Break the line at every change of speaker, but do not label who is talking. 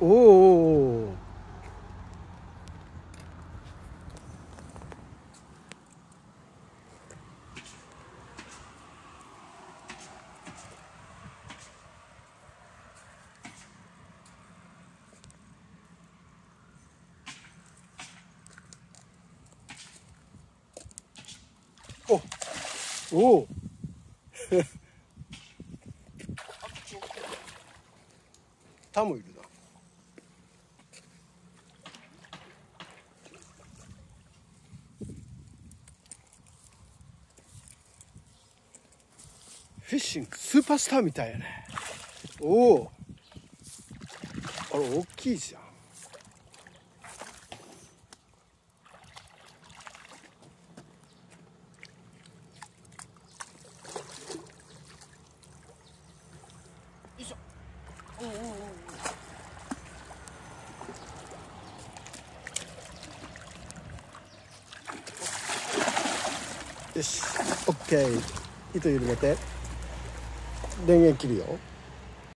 おおおおおタもいるな。フィッシングスーパースターみたいやね。おお。あれ大きいじゃん。
よいしょ。おうおうおう。おう
よし。オッケー。糸緩めて電源切るよ。